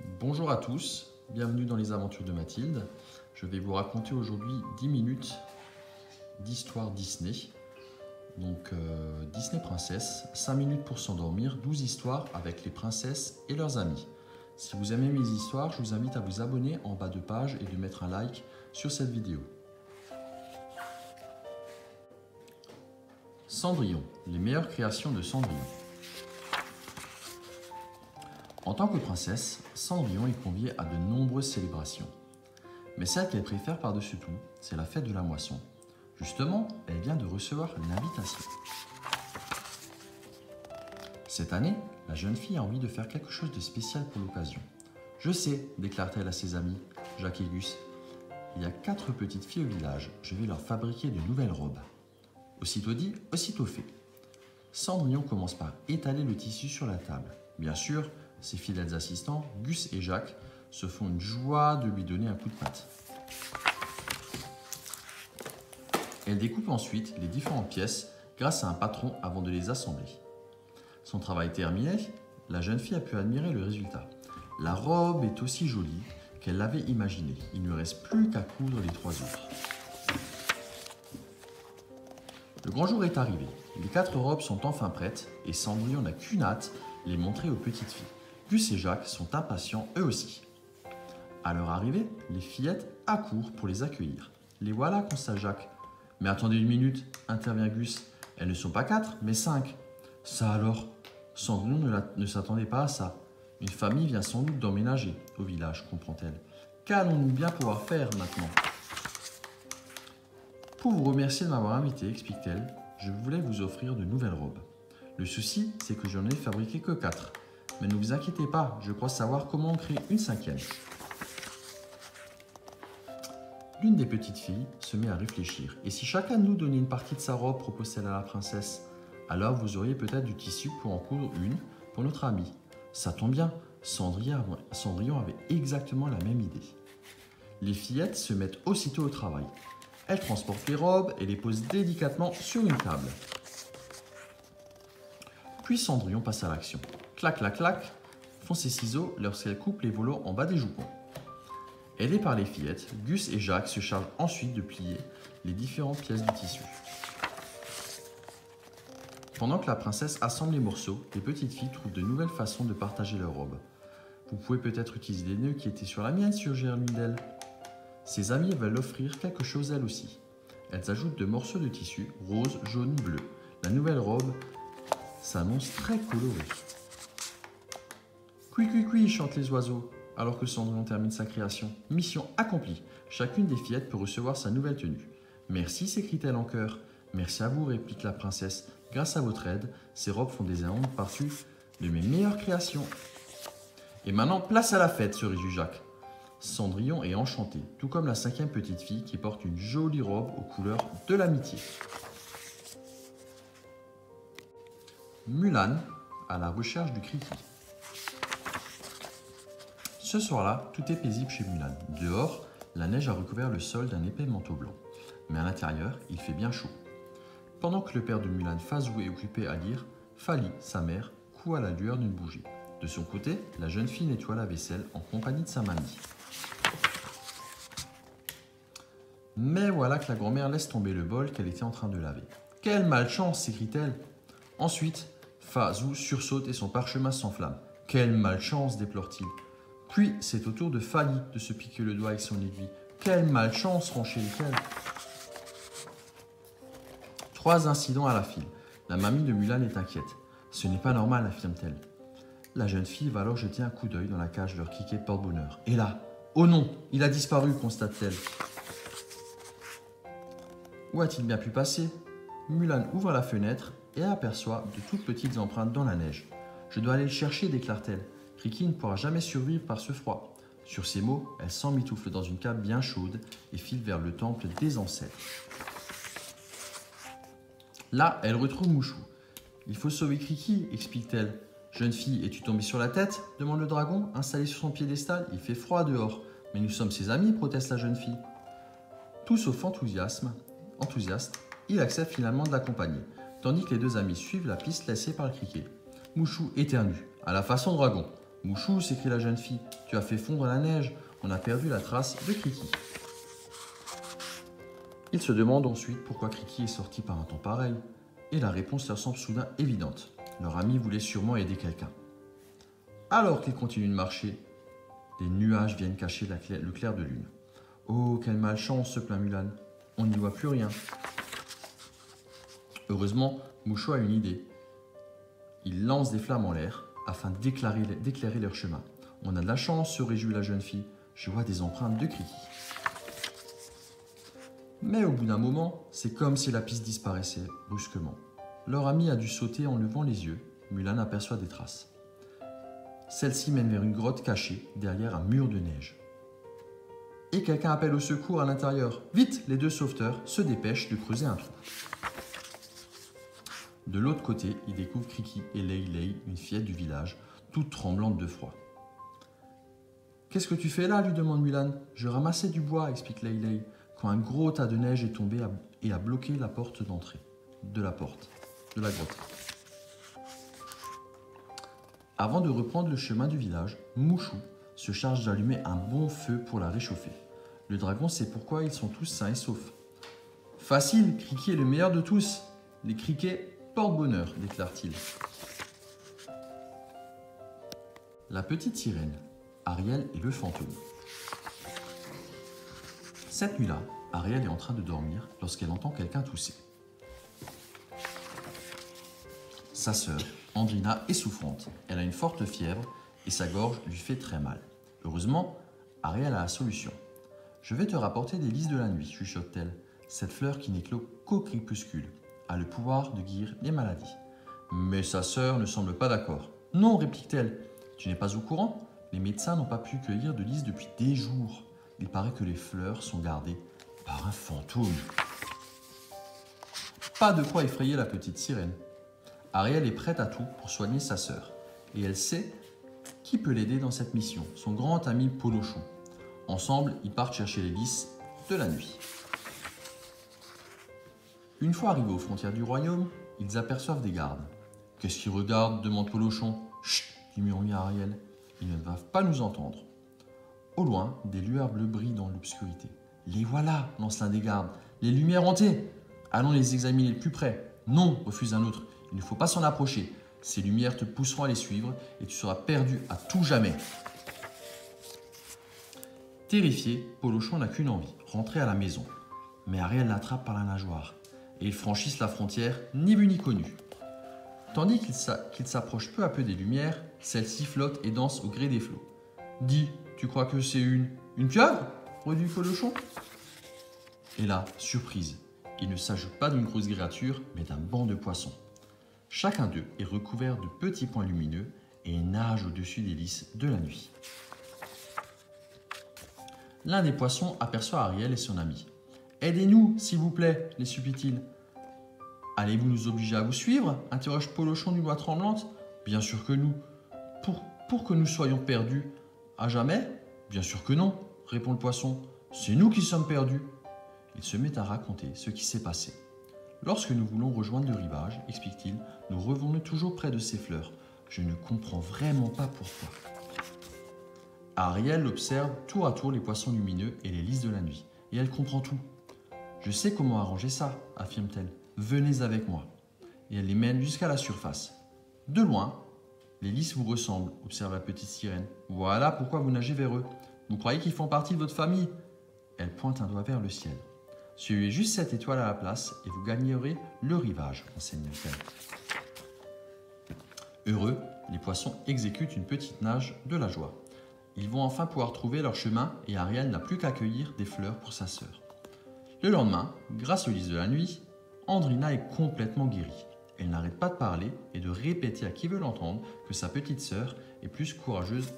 Bonjour à tous, bienvenue dans les aventures de Mathilde. Je vais vous raconter aujourd'hui 10 minutes d'histoire Disney. Donc euh, Disney Princesse, 5 minutes pour s'endormir, 12 histoires avec les princesses et leurs amis. Si vous aimez mes histoires, je vous invite à vous abonner en bas de page et de mettre un like sur cette vidéo. Cendrillon, les meilleures créations de Cendrillon. En tant que princesse, Cendrillon est conviée à de nombreuses célébrations. Mais celle qu'elle préfère par-dessus tout, c'est la fête de la moisson. Justement, elle vient de recevoir une invitation. Cette année, la jeune fille a envie de faire quelque chose de spécial pour l'occasion. Je sais, déclare-t-elle à ses amis, Jacques et Gus. Il y a quatre petites filles au village, je vais leur fabriquer de nouvelles robes. Aussitôt dit, aussitôt fait. Cendrillon commence par étaler le tissu sur la table. Bien sûr, ses fidèles assistants, Gus et Jacques, se font une joie de lui donner un coup de patte. Elle découpe ensuite les différentes pièces grâce à un patron avant de les assembler. Son travail terminé, la jeune fille a pu admirer le résultat. La robe est aussi jolie qu'elle l'avait imaginée. Il ne reste plus qu'à coudre les trois autres. Le grand jour est arrivé. Les quatre robes sont enfin prêtes et Cendrillon n'a qu'une hâte, les montrer aux petites filles. Gus et Jacques sont impatients eux aussi. À leur arrivée, les fillettes accourent pour les accueillir. Les voilà, constate Jacques. Mais attendez une minute, intervient Gus. Elles ne sont pas quatre, mais cinq. Ça alors? Cendrillon ne, ne s'attendait pas à ça. Une famille vient sans doute d'emménager au village, comprend-elle. Qu'allons-nous bien pouvoir faire maintenant? Pour vous remercier de m'avoir invité, explique-t-elle, je voulais vous offrir de nouvelles robes. Le souci, c'est que j'en ai fabriqué que quatre. Mais ne vous inquiétez pas, je crois savoir comment en créer une cinquième. L'une des petites filles se met à réfléchir. Et si chacun de nous donnait une partie de sa robe, propose-t-elle à la princesse, alors vous auriez peut-être du tissu pour en coudre une pour notre ami. Ça tombe bien, Cendrillon avait exactement la même idée. Les fillettes se mettent aussitôt au travail. Elles transportent les robes et les posent délicatement sur une table. Puis Cendrillon passe à l'action. Clac, clac, clac, font ses ciseaux lorsqu'elle coupe les volants en bas des jupons. Aidés par les fillettes, Gus et Jacques se chargent ensuite de plier les différentes pièces du tissu. Pendant que la princesse assemble les morceaux, les petites filles trouvent de nouvelles façons de partager leurs robes. Vous pouvez peut-être utiliser les nœuds qui étaient sur la mienne, suggère l'une d'elles. Ses amies veulent offrir quelque chose elles aussi. Elles ajoutent de morceaux de tissu rose, jaune, bleu. La nouvelle robe s'annonce très colorée. Cui cui cui chantent les oiseaux alors que Cendrillon termine sa création. Mission accomplie. Chacune des fillettes peut recevoir sa nouvelle tenue. Merci, s'écrie-t-elle en chœur. Merci à vous, réplique la princesse. Grâce à votre aide, ces robes font des amondes par-dessus de mes meilleures créations. Et maintenant, place à la fête, se réjouit Jacques. Cendrillon est enchanté, tout comme la cinquième petite fille qui porte une jolie robe aux couleurs de l'amitié. Mulan à la recherche du Kriki. Ce soir-là, tout est paisible chez Mulan. Dehors, la neige a recouvert le sol d'un épais manteau blanc. Mais à l'intérieur, il fait bien chaud. Pendant que le père de Mulan, Fazou, est occupé à lire, Fali, sa mère, coud à la lueur d'une bougie. De son côté, la jeune fille nettoie la vaisselle en compagnie de sa mamie. Mais voilà que la grand-mère laisse tomber le bol qu'elle était en train de laver. Quelle malchance s'écrie-t-elle. Ensuite, Fazou sursaute et son parchemin s'enflamme. Quelle malchance déplore-t-il. Puis c'est au tour de Fali de se piquer le doigt avec son aiguille. Quelle malchance renchérit-elle. Trois incidents à la file. La mamie de Mulan est inquiète. Ce n'est pas normal, affirme-t-elle. La jeune fille va alors jeter un coup d'œil dans la cage de leur criquet de porte-bonheur. Et là, oh non, il a disparu, constate-t-elle. Où a-t-il bien pu passer? Mulan ouvre la fenêtre et aperçoit de toutes petites empreintes dans la neige. Je dois aller le chercher, déclare-t-elle. Riki ne pourra jamais survivre par ce froid. Sur ces mots, elle s'emmitoufle dans une cape bien chaude et file vers le temple des ancêtres. Là, elle retrouve Mouchou. Il faut sauver Kriki, explique-t-elle. Jeune fille, es-tu tombée sur la tête? demande le dragon, installé sur son piédestal. Il fait froid dehors. Mais nous sommes ses amis, proteste la jeune fille. Tout sauf enthousiasme, enthousiaste, il accepte finalement de l'accompagner, tandis que les deux amis suivent la piste laissée par le criquet. Mouchou éternue, à la façon dragon. Mouchou, s'écrie la jeune fille, tu as fait fondre la neige, on a perdu la trace de Criki. Il se demande ensuite pourquoi Criki est sorti par un temps pareil, et la réponse leur semble soudain évidente. Leur ami voulait sûrement aider quelqu'un. Alors qu'ils continuent de marcher, des nuages viennent cacher le clair de lune. Oh, quelle malchance, se plaint Mulan. On n'y voit plus rien. Heureusement, Mouchou a une idée. Il lance des flammes en l'air afin d'éclairer leur chemin. On a de la chance, se réjouit la jeune fille. Je vois des empreintes de Kriki. Mais au bout d'un moment, c'est comme si la piste disparaissait brusquement. Leur ami a dû sauter en levant les yeux. Mulan aperçoit des traces. Celle-ci mène vers une grotte cachée derrière un mur de neige. Et quelqu'un appelle au secours à l'intérieur. Vite, les deux sauveteurs se dépêchent de creuser un trou. De l'autre côté, ils découvrent Kriki et Lei Lei, une fillette du village, toute tremblante de froid. Qu'est-ce que tu fais là? lui demande Mulan. Je ramassais du bois, explique Lei Lei, quand un gros tas de neige est tombé et a bloqué la porte d'entrée de la porte, de la grotte. Avant de reprendre le chemin du village, Mouchou se charge d'allumer un bon feu pour la réchauffer. Le dragon sait pourquoi ils sont tous sains et saufs. Facile, Criquet est le meilleur de tous. Les criquets portent bonheur, déclare-t-il. La petite sirène, Ariel et le fantôme. Cette nuit-là, Ariel est en train de dormir lorsqu'elle entend quelqu'un tousser. Sa sœur, Andrina est souffrante. Elle a une forte fièvre et sa gorge lui fait très mal. Heureusement, Ariel a la solution. Je vais te rapporter des lys de la nuit, chuchote-t-elle. Cette fleur qui n'éclot qu'au crépuscule a le pouvoir de guérir les maladies. Mais sa sœur ne semble pas d'accord. Non, réplique-t-elle. Tu n'es pas au courant? Les médecins n'ont pas pu cueillir de lys depuis des jours. Il paraît que les fleurs sont gardées par un fantôme. Pas de quoi effrayer la petite sirène. Ariel est prête à tout pour soigner sa sœur. Et elle sait qui peut l'aider dans cette mission, son grand ami Polochon. Ensemble, ils partent chercher les lys de la nuit. Une fois arrivés aux frontières du royaume, ils aperçoivent des gardes. Qu'est-ce qu'ils regardent? demande Polochon. Chut dit murmure Ariel. Ils ne doivent pas nous entendre. Au loin, des lueurs bleues brillent dans l'obscurité. Les voilà lance l'un des gardes. Les lumières hantées Allons les examiner de plus près. Non refuse un autre. Il ne faut pas s'en approcher. Ces lumières te pousseront à les suivre et tu seras perdu à tout jamais. Terrifié, Polochon n'a qu'une envie, rentrer à la maison. Mais Ariel l'attrape par la nageoire et ils franchissent la frontière ni vu ni connu. Tandis qu'ils s'approchent peu à peu des lumières, celle-ci flotte et danse au gré des flots. Dis, tu crois que c'est une... une pieuvre? Redit Polochon. Et là, surprise, il ne s'agit pas d'une grosse créature, mais d'un banc de poissons. Chacun d'eux est recouvert de petits points lumineux et nage au-dessus des lys de la nuit. L'un des poissons aperçoit Ariel et son ami. Aidez-nous, s'il vous plaît, les supplie-t-il. Allez-vous nous obliger à vous suivre? interroge Polochon d'une voix tremblante. Bien sûr que nous. Pour, que nous soyons perdus à jamais? Bien sûr que non, répond le poisson. C'est nous qui sommes perdus. Il se met à raconter ce qui s'est passé. Lorsque nous voulons rejoindre le rivage, explique-t-il, nous revenons toujours près de ces fleurs. Je ne comprends vraiment pas pourquoi. Ariel observe tour à tour les poissons lumineux et les lys de la nuit, et elle comprend tout. Je sais comment arranger ça, affirme-t-elle. Venez avec moi. Et elle les mène jusqu'à la surface. De loin, les lys vous ressemblent, observe la petite sirène. Voilà pourquoi vous nagez vers eux. Vous croyez qu'ils font partie de votre famille? Elle pointe un doigt vers le ciel. Suivez juste cette étoile à la place et vous gagnerez le rivage, enseigne-t-elle. Heureux, les poissons exécutent une petite nage de la joie. Ils vont enfin pouvoir trouver leur chemin et Ariel n'a plus qu'à cueillir des fleurs pour sa sœur. Le lendemain, grâce au lys de la nuit, Andrina est complètement guérie. Elle n'arrête pas de parler et de répéter à qui veut l'entendre que sa petite sœur est plus courageuse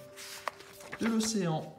de l'océan.